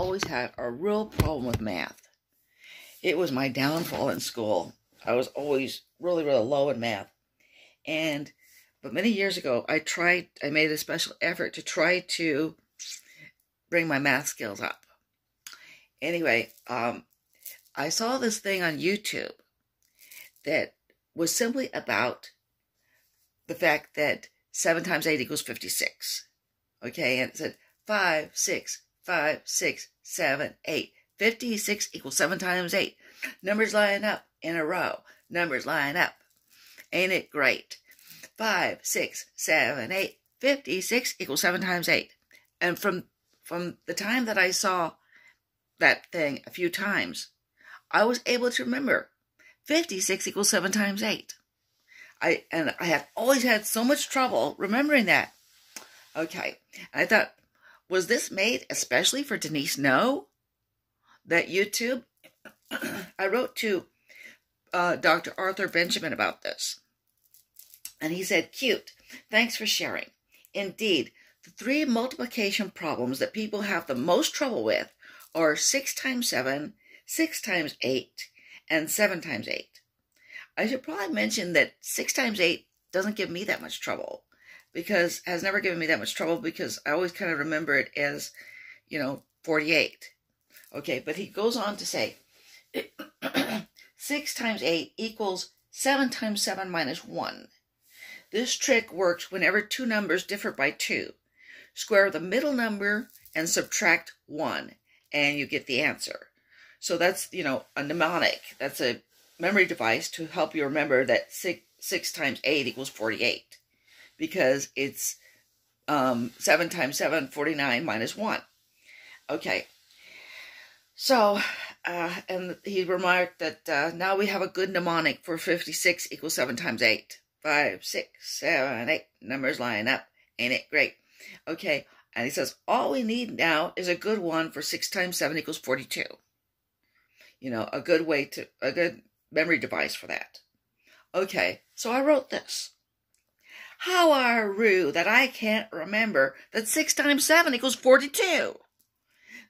always had a real problem with math. It was my downfall in school. I was always really, really low in math. And, but many years ago, I tried, I made a special effort to try to bring my math skills up. Anyway, um, I saw this thing on YouTube that was simply about the fact that 7 times 8 equals 56. Okay, and it said 5, 6, 5, 6, 7, 8. 56 equals 7 times 8. Numbers line up in a row. Numbers line up. Ain't it great? 5, 6, 7, 8. 56 equals 7 times 8. And from from the time that I saw that thing a few times, I was able to remember 56 equals 7 times 8. I and I have always had so much trouble remembering that. Okay. I thought, was this made especially for Denise Noe? That YouTube? I wrote to uh, Dr. Arthur Benjamin about this. And he said, cute. Thanks for sharing. Indeed, the three multiplication problems that people have the most trouble with are 6 times 7, 6 times 8, and 7 times 8. I should probably mention that 6 times 8 doesn't give me that much trouble because has never given me that much trouble because I always kind of remember it as, you know, 48. Okay, but he goes on to say 6 times 8 equals 7 times 7 minus 1. This trick works whenever two numbers differ by 2. Square the middle number and subtract 1, and you get the answer. So that's, you know, a mnemonic. That's a memory device to help you remember that 6, 6 times 8 equals 48 because it's um, 7 times 7, 49 minus 1. Okay. So, uh, and he remarked that uh, now we have a good mnemonic for 56 equals 7 times 8. 5, 6, 7, 8. Numbers line up. Ain't it great? Okay. And he says, all we need now is a good one for 6 times 7 equals 42. You know, a good way to, a good memory device for that. Okay. So I wrote this. How are you that I can't remember that 6 times 7 equals 42?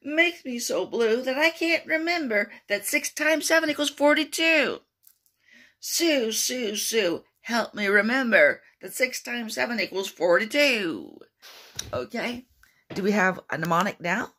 Makes me so blue that I can't remember that 6 times 7 equals 42. Sue, Sue, Sue, help me remember that 6 times 7 equals 42. Okay, do we have a mnemonic now?